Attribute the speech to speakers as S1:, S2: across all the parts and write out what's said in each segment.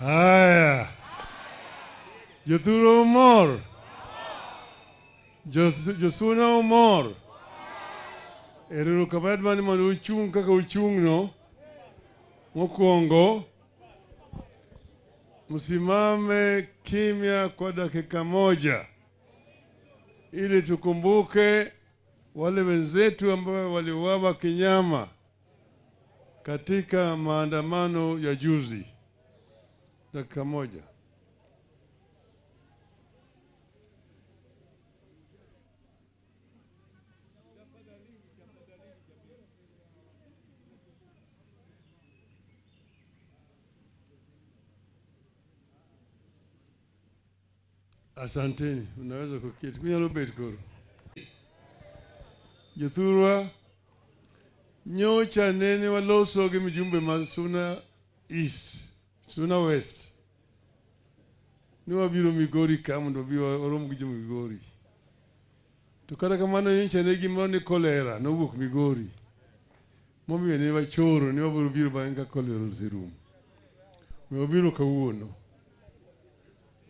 S1: Haya, jothuro umor, Jos- josuna umor. Ero kabadmani mondo uchung' kaka uchung'no. Mokwongo, msimame kimya kwa dakika moja ili tukumbuke wale wenzetu ambao waliuawa kinyama katika maandamano ya juzi. Dakika moja. Asanteni, unaweza kuketi. Kunyalo Robert koro. Jothurwa, nyocha nene walosoge mijumbe ma Suna East, Suna West. Ni wabiro Migori ka mondo biwa wa- warom gi Migori. To kata kamano nyocha ne gimoro ni kolera nowuok Migori. Momiyo ne wachoro ni wabiro biro bang'e ka kolera oserumo. We wabiro kawuono.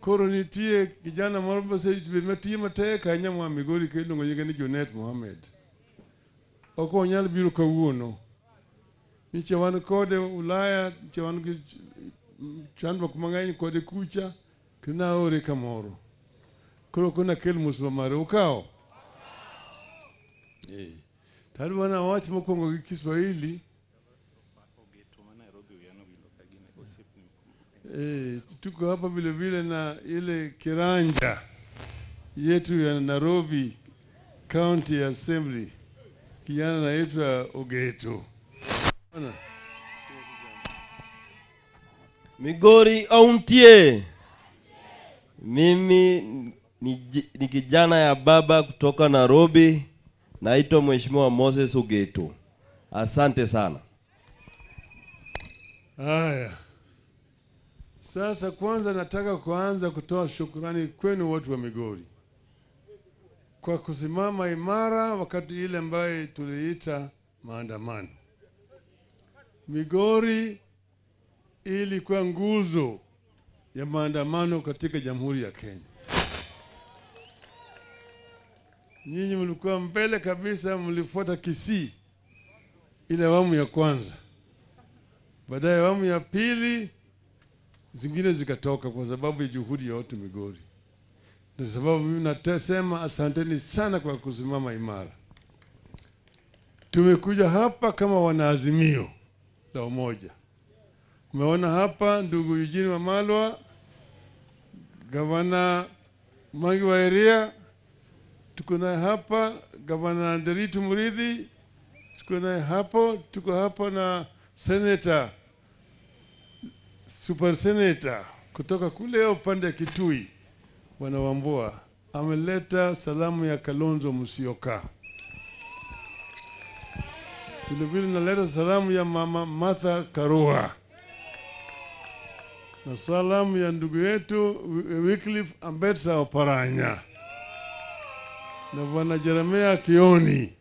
S1: Koro nitie kijana moro mosebet matiyo matek ahinya moa Migori ka iluongo nyinge ni Junet Mohamed. Ok onyal biro kawuono. Niche wan kode Ulaya, niche wan chandruok mang'eny kode kucha, kina ore kamoro. Koro kona kel musba mare ukawo. Eh. tari na wach mokwongo gi Kiswahili. Eh, tuko hapa vile vile na ile kiranja yetu ya Nairobi County Assembly, kijana anaitwa Ogeto. Ona,
S2: Migori auntie. Mimi ni, ni kijana ya baba kutoka Nairobi, naitwa Mheshimiwa Moses Ugeto. Asante sana.
S1: Haya, sasa kwanza nataka kuanza kutoa shukrani kwenu watu wa Migori kwa kusimama imara wakati ile ambayo tuliita maandamano. Migori ilikuwa nguzo ya maandamano katika Jamhuri ya Kenya. Nyinyi mlikuwa mbele kabisa, mlifuata Kisii ile awamu ya kwanza baadaye awamu ya pili zingine zikatoka kwa sababu ya juhudi ya watu Migori. Ndio sababu mimi natasema asanteni sana kwa kusimama imara. Tumekuja hapa kama wanaazimio la umoja. Umeona hapa ndugu Eugene Wamalwa, gavana Mangi wa Eria, tuko naye hapa gavana Nderitu Muridhi, tuko naye hapo, tuko hapa na seneta super senator. Kutoka kule upande ya Kitui, bwana Wambua ameleta salamu ya Kalonzo Musyoka. Vilevile naleta salamu ya mama Martha Karua na salamu ya ndugu yetu Wycliffe Ambetsa Oparanya na bwana Jeremia Kioni.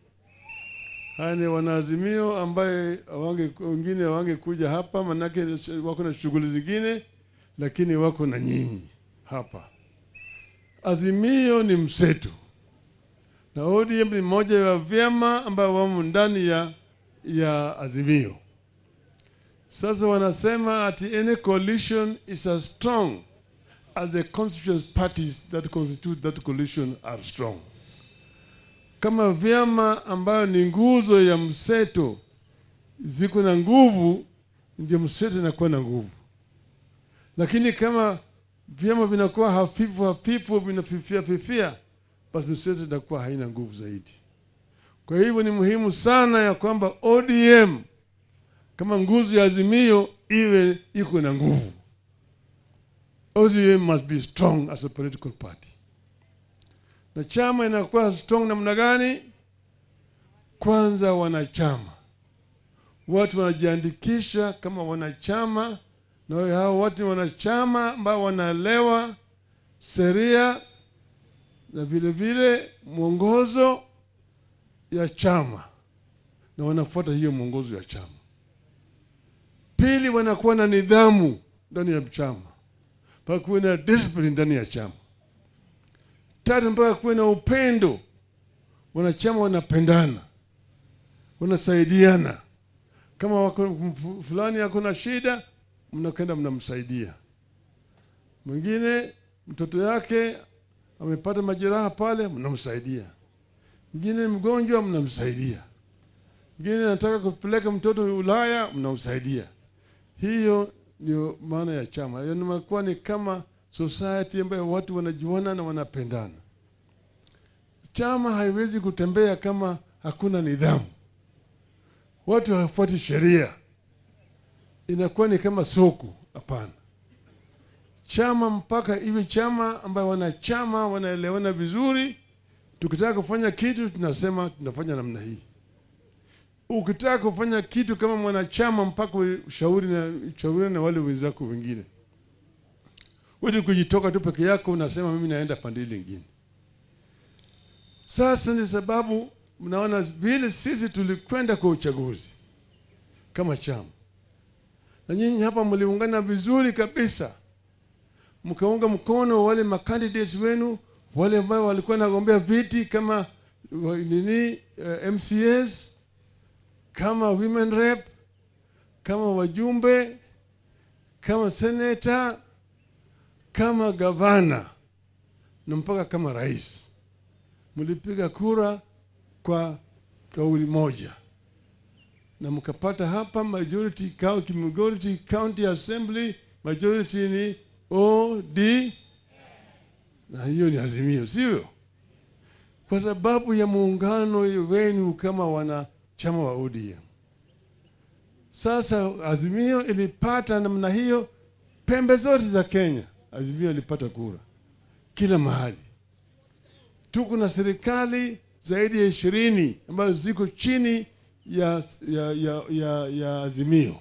S1: Haya ni wanaazimio ambaye wange wengine wangekuja hapa, manake wako na shughuli zingine, lakini wako na nyinyi hapa. Azimio ni mseto na ODM ni moja ya vyama ambayo wamo ndani ya, ya Azimio. Sasa wanasema ati any coalition is as strong as the constituent parties that constitute that coalition are strong kama vyama ambayo ni nguzo ya mseto ziko na nguvu, ndio mseto inakuwa na nguvu. Lakini kama vyama vinakuwa hafifu hafifu, vinafifia fifia, basi mseto inakuwa haina nguvu zaidi. Kwa hivyo ni muhimu sana ya kwamba ODM kama nguzo ya Azimio iwe iko na nguvu. ODM must be strong as a political party na chama inakuwa strong namna gani? Kwanza wanachama, watu wanajiandikisha kama wanachama, na hao watu wanachama ambao wanaelewa sheria na vile vile mwongozo ya chama na wanafuata hiyo mwongozo ya chama. Pili, wanakuwa na nidhamu ndani ya chama, mpaka kuwe na discipline ndani ya chama. Tatu, mpaka kuwe na upendo, wanachama wanapendana, wanasaidiana. Kama wako fulani ako na shida, mnakwenda mnamsaidia. Mwingine mtoto yake amepata majeraha pale, mnamsaidia. Mwingine mgonjwa, mnamsaidia. Mwingine anataka kupeleka mtoto Ulaya, mnamsaidia. Hiyo ndio maana ya chama. Imekuwa ni kama society ambayo watu wanajuana na wanapendana. Chama haiwezi kutembea kama hakuna nidhamu, watu hawafuati sheria, inakuwa ni kama soko. Hapana, chama mpaka iwe chama ambayo wanachama wanaelewana vizuri. Tukitaka kufanya kitu tunasema tunafanya namna hii. Ukitaka kufanya kitu kama mwanachama, mpaka ushauri na ushauri na wale wenzako wengine. Wewe kujitoka tu peke yako unasema mimi naenda pande nyingine. Sasa ni sababu mnaona vile sisi tulikwenda kwa uchaguzi kama chama, na nyinyi hapa mliungana vizuri kabisa, mkaunga mkono wale makandidates wenu wale ambao walikuwa nagombea viti kama nini, uh, MCAs kama women rep kama wajumbe kama seneta kama gavana na mpaka kama rais, mlipiga kura kwa kauli moja. Na mkapata hapa majority, county, majority county assembly majority ni OD na hiyo ni Azimio, sivyo? Kwa sababu ya muungano wenu kama wanachama wa ODM. Sasa Azimio ilipata namna hiyo pembe zote za Kenya. Azimio ilipata kura kila mahali. Tuko na serikali zaidi ya ishirini ambazo ziko chini ya, ya, ya, ya, ya Azimio,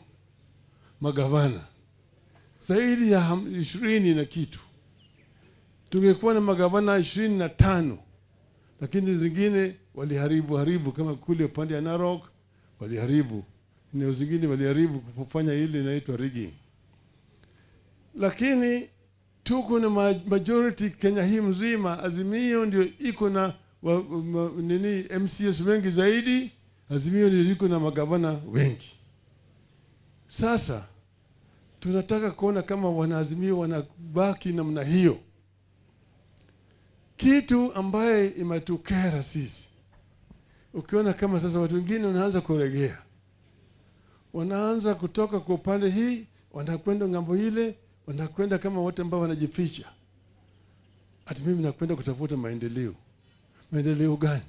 S1: magavana zaidi ya ishirini na kitu. Tungekuwa na magavana ishirini na tano lakini zingine waliharibu haribu, kama kule upande ya Narok waliharibu, eneo zingine waliharibu kufanya ile inaitwa rigging. Lakini tuko na ma- majority Kenya hii mzima, Azimio ndio iko na wa, ma, nini MCS wengi zaidi, Azimio ndio iko na magavana wengi. Sasa tunataka kuona kama wanaazimio wanabaki namna hiyo kitu ambaye imetukera sisi, ukiona kama sasa watu wengine wanaanza kuregea, wanaanza kutoka kwa upande hii, wanakwenda ng'ambo ile, wanakwenda kama wote ambao wanajificha, ati mimi nakwenda kutafuta maendeleo. Maendeleo gani?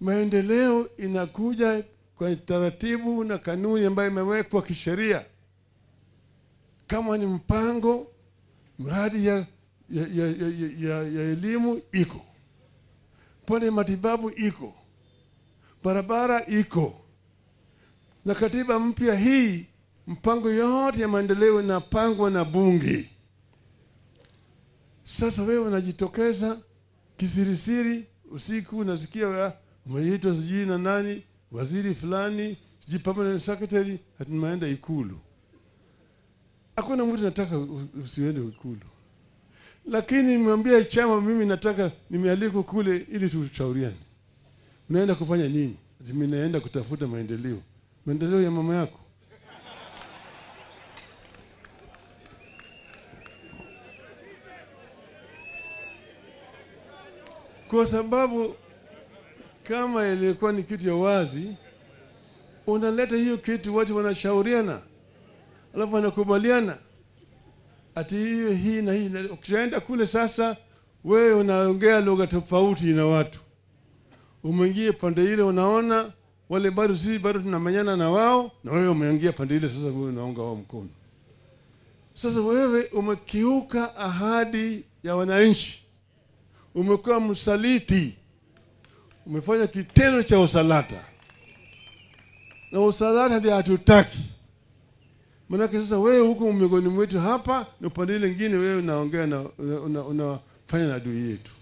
S1: Maendeleo inakuja kwa taratibu na kanuni ambayo imewekwa kisheria, kama ni mpango mradi ya ya, ya, ya, ya, ya elimu iko, pone matibabu iko, barabara iko, na katiba mpya hii, mpango yote ya maendeleo inapangwa na bunge. Sasa wewe unajitokeza kisirisiri, usiku unasikia wa- umeitwa sijui na nani, waziri fulani, sijui permanent secretary, hatimaenda Ikulu. Hakuna mtu nataka usiende Ikulu lakini nimwambia chama, mimi nataka nimealikwa kule ili tushauriane. Unaenda kufanya nini? Mimi naenda kutafuta maendeleo. Maendeleo ya mama yako? Kwa sababu kama ilikuwa ni kitu ya wazi, unaleta hiyo kitu, watu wanashauriana, alafu wanakubaliana ati hiyo hii na hii. Ukishaenda kule sasa, wewe unaongea lugha tofauti na watu, umeingia pande ile, unaona wale bado si bado tunamenyana na wao, na wewe umeingia pande ile, sasa wewe unaonga wao mkono. Sasa wewe umekiuka ahadi ya wananchi, umekuwa msaliti, umefanya kitendo cha usalata, na usalata ndio hatutaki. Manake sasa wewe huko miongoni mwetu hapa na upande ile nyingine wewe unaongea na unafanya una, una na adui yetu.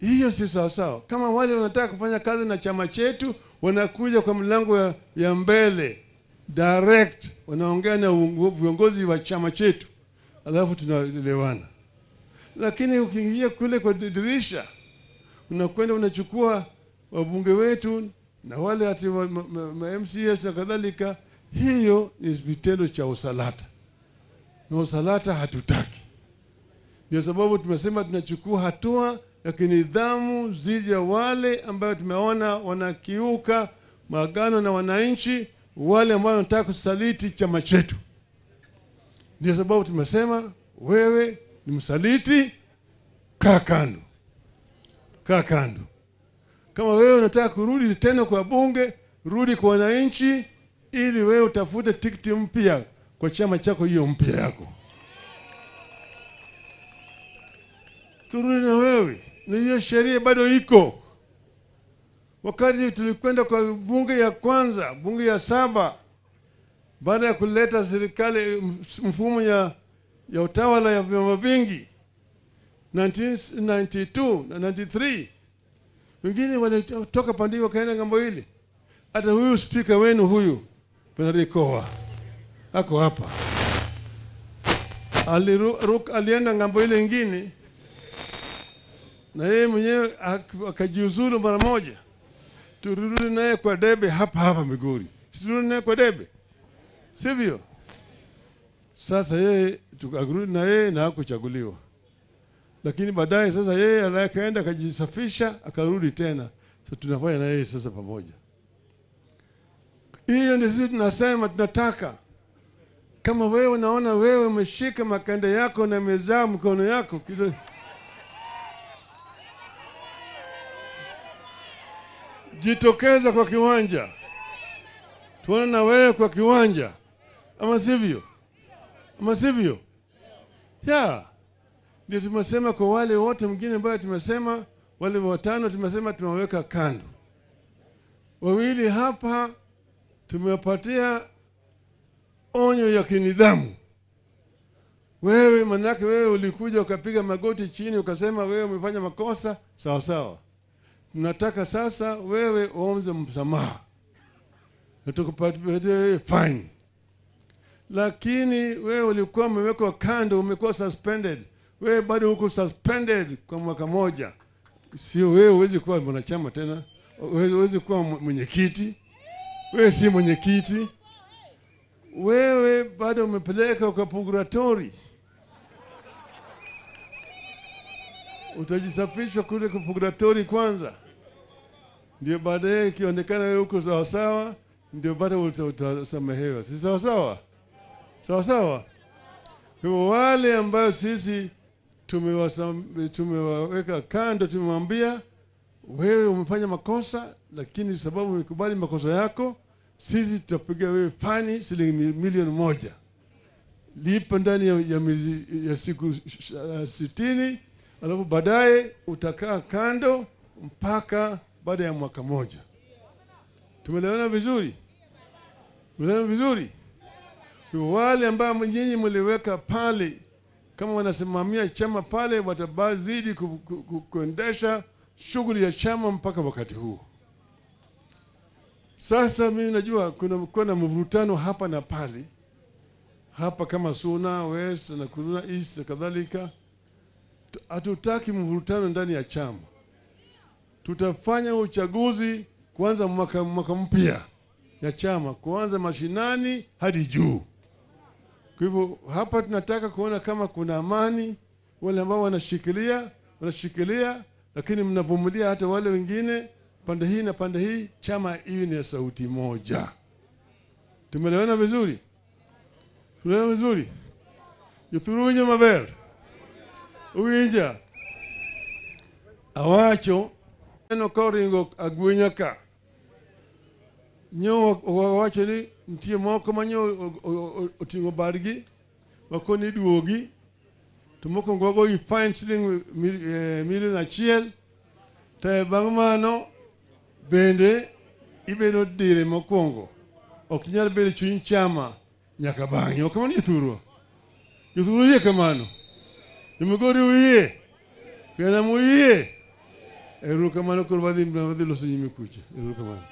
S1: Hiyo si sawa sawa. Kama wale wanataka kufanya kazi na chama chetu wanakuja kwa mlango ya, ya mbele direct wanaongea na viongozi wa chama chetu alafu tunaelewana lakini ukiingia kule kwa dirisha unakwenda unachukua wabunge wetu na wale ati wa, ma, ma, ma MCS na kadhalika hiyo ni vitendo cha usalata na usalata hatutaki ndio sababu tumesema tunachukua hatua ya kinidhamu dhidi ya wale ambayo tumeona wanakiuka maagano na wananchi, wale ambao wanataka kusaliti chama chetu. Ndio sababu tumesema wewe ni msaliti, kaa kando, kaa kando. Kama wewe unataka kurudi tena kwa bunge, rudi kwa wananchi, ili wewe utafute tikiti mpya kwa chama chako hiyo mpya yako. turudi na wewe, na hiyo sheria bado iko. Wakati tulikwenda kwa bunge ya kwanza, bunge ya saba, baada ya kuleta serikali mfumo ya, ya utawala ya vyama vingi 1992 na 93, wengine walitoka pande hiyo wakaenda ng'ambo ile. Hata huyu spika wenu huyu Benarikoa ako hapa, alienda ng'ambo ile ingine na yeye mwenyewe ak- akajiuzulu mara moja. Turudi naye kwa debe hapa hapa Migori, turudi naye kwa debe, sivyo? Sasa yeye tukarudi na yeye na hakuchaguliwa, lakini baadaye sasa yeye akaenda akajisafisha akarudi tena. Sasa tunafanya na yeye sasa pamoja. Hiyo ndio sisi tunasema tunataka. Kama wewe unaona wewe umeshika makande yako na mezaa mkono yako kidogo jitokeza kwa kiwanja, tuone na wewe kwa kiwanja, ama sivyo? Ama sivyo? Ya ndio tumesema kwa wale wote mwingine ambayo tumesema wale watano tumesema tumeweka kando. Wawili hapa tumewapatia onyo ya kinidhamu. Wewe manake wewe ulikuja ukapiga magoti chini ukasema wewe umefanya makosa, sawa sawa tunataka sasa wewe uombe msamaha tukupatie fine, lakini wewe ulikuwa umewekwa kando, umekuwa suspended. Wewe bado huko suspended kwa mwaka moja, sio wewe huwezi kuwa mwanachama tena, uwezi huwezi kuwa mwenyekiti. Wewe si mwenyekiti, wewe bado umepeleka kwa purgatory. Utajisafishwa kule kwa purgatory kwanza ndio baadaye ikionekana wewe uko sawasawa, ndio uta- utasamehewa. Si sawasawa? Sawasawa. Kwa wale ambayo sisi tumewaweka kando, tumemwambia wewe umefanya makosa, lakini sababu umekubali makosa yako, sisi tutapiga wewe fani shilingi mi- milioni moja, lipa ndani ya, ya, mizi, ya siku uh, sitini, alafu baadaye utakaa kando mpaka baada ya mwaka moja. Tumeelewana vizuri? Tumeelewana vizuri? Wale ambao nyinyi mliweka pale kama wanasimamia chama pale, watabazidi ku, ku, ku, kuendesha shughuli ya chama mpaka wakati huu. Sasa mimi najua kuna na mvutano hapa na pale, hapa kama Suna West na Kuruna East na kadhalika. Hatutaki mvutano ndani ya chama tutafanya uchaguzi kuanza mwaka, mwaka mpya ya chama kuanza mashinani hadi juu. Kwa hivyo hapa tunataka kuona kama kuna amani, wale ambao wanashikilia wanashikilia, lakini mnavumilia hata wale wengine pande hii na pande hii, chama hii ni sauti moja. Tumeelewana vizuri? Tumeelewana vizuri? Yuthurunye maber uwinja awacho neno koringo agwenya ka nyo ni nitie moko manyo oting'o bargi wakoni duogi to mokwongo i fine siling eh, milion achiel to bang' mano bende ibedo dire mokwongo ok inyal bedo chuny chama nyaka bang'e ok kamano jothurwa. Jothurwa yie kamano. Jomigori uyie kena muyie erokamano koro wadhi loso nyime kucha erokamano